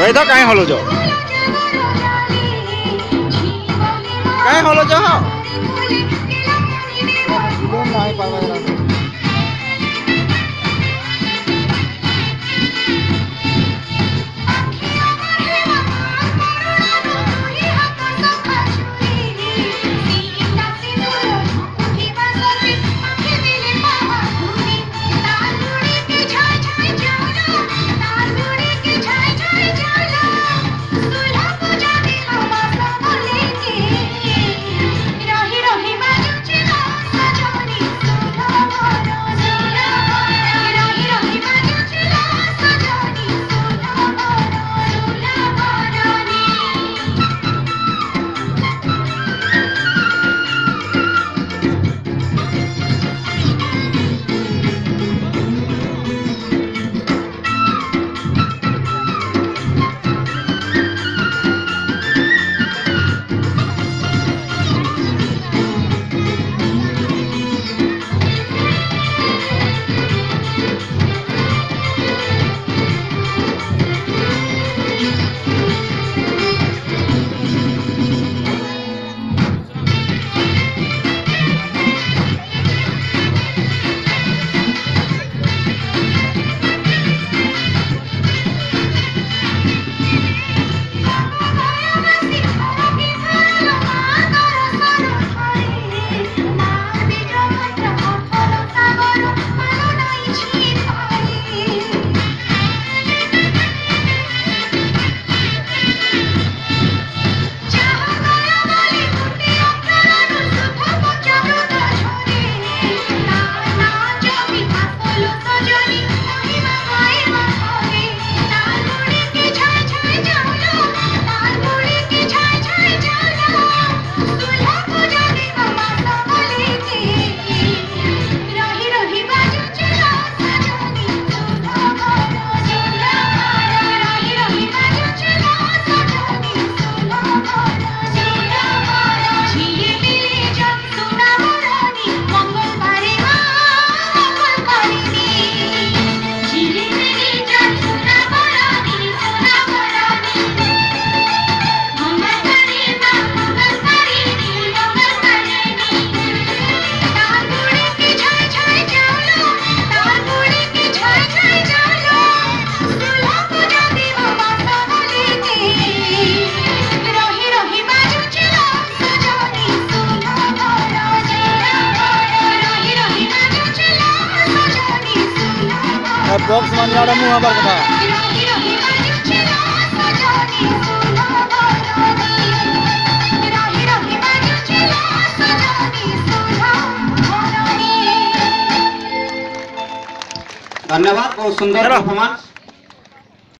কই তো কাই হলো যো কাই হলো যো बॉक्स मान जाड़ा मुँह पर था धन्यवाद बहुत सुंदर परफॉर्मेंस